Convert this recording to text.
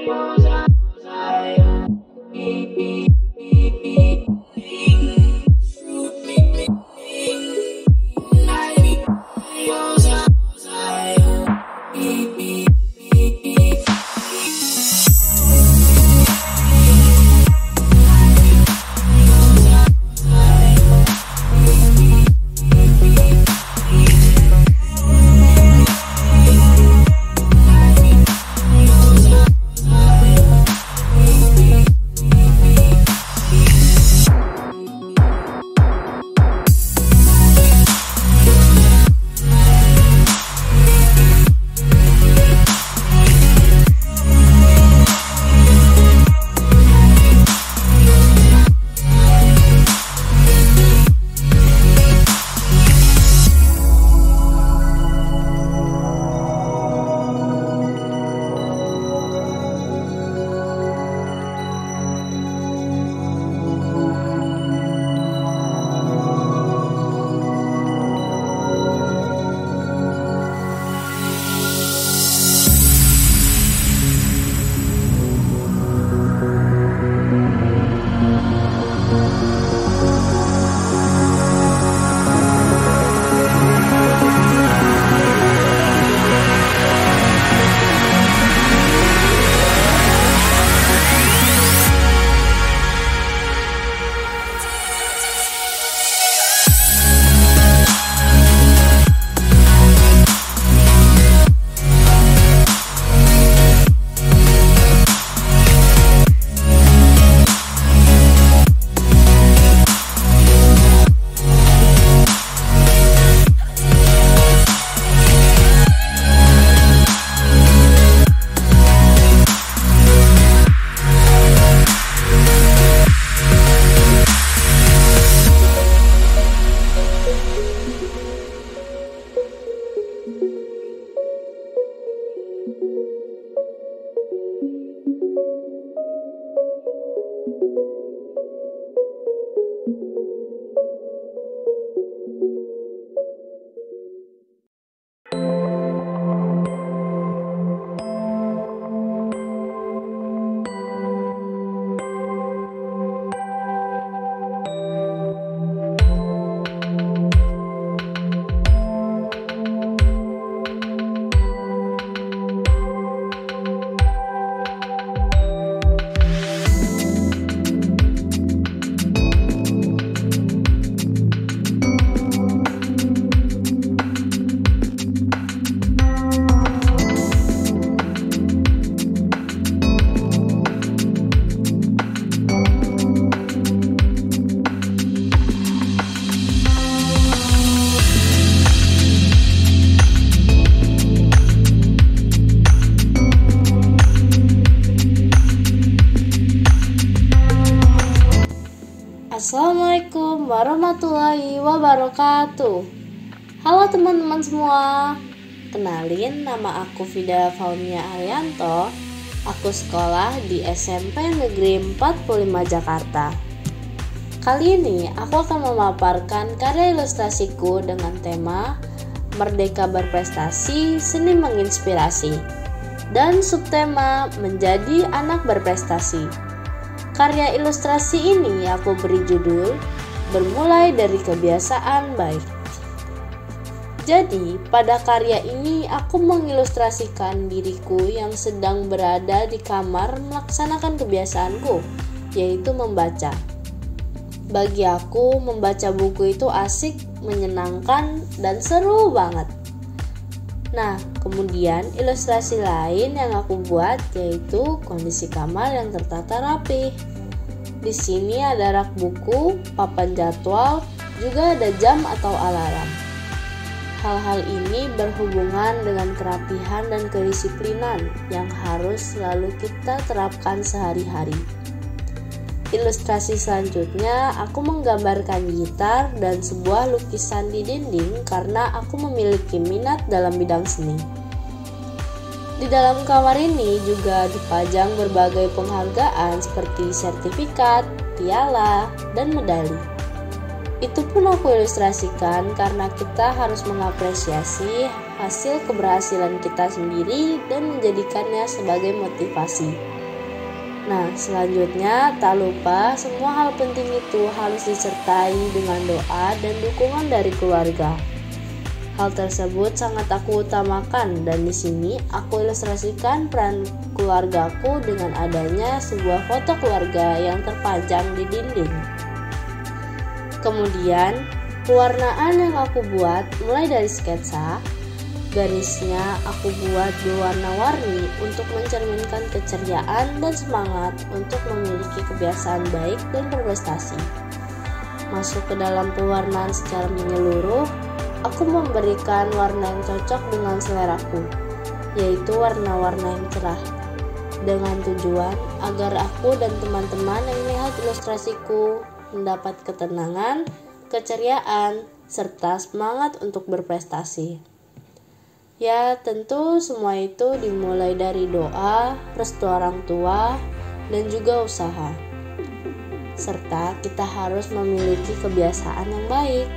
videos. Assalamualaikum warahmatullahi wabarakatuh. Halo teman-teman semua. Kenalin nama aku Vida Faunia Arianto. Aku sekolah di SMP Negeri 45 Jakarta. Kali ini aku akan memaparkan karya ilustrasiku dengan tema Merdeka Berprestasi, Seni Menginspirasi dan subtema Menjadi Anak Berprestasi. Karya ilustrasi ini aku beri judul Bermulai dari Kebiasaan Baik. Jadi, pada karya ini aku mengilustrasikan diriku yang sedang berada di kamar melaksanakan kebiasaanku, yaitu membaca. Bagi aku, membaca buku itu asik, menyenangkan, dan seru banget. Nah, kemudian ilustrasi lain yang aku buat yaitu kondisi kamar yang tertata rapi. Di sini ada rak buku, papan jadwal, juga ada jam atau alarm. Hal-hal ini berhubungan dengan kerapihan dan kedisiplinan yang harus selalu kita terapkan sehari-hari. Ilustrasi selanjutnya, aku menggambarkan gitar dan sebuah lukisan di dinding karena aku memiliki minat dalam bidang seni. Di dalam kamar ini juga dipajang berbagai penghargaan seperti sertifikat, piala, dan medali. Itu pun aku ilustrasikan karena kita harus mengapresiasi hasil keberhasilan kita sendiri dan menjadikannya sebagai motivasi. Nah, selanjutnya tak lupa semua hal penting itu harus disertai dengan doa dan dukungan dari keluarga. Hal tersebut sangat aku utamakan dan di sini aku ilustrasikan peran keluargaku dengan adanya sebuah foto keluarga yang terpajang di dinding. Kemudian, pewarnaan yang aku buat mulai dari sketsa, Garisnya aku buat berwarna-warni untuk mencerminkan keceriaan dan semangat untuk memiliki kebiasaan baik dan berprestasi. Masuk ke dalam pewarnaan secara menyeluruh, aku memberikan warna yang cocok dengan seleraku, yaitu warna-warna yang cerah. Dengan tujuan agar aku dan teman-teman yang melihat ilustrasiku mendapat ketenangan, keceriaan, serta semangat untuk berprestasi. Ya, tentu semua itu dimulai dari doa, restu orang tua, dan juga usaha. Serta kita harus memiliki kebiasaan yang baik.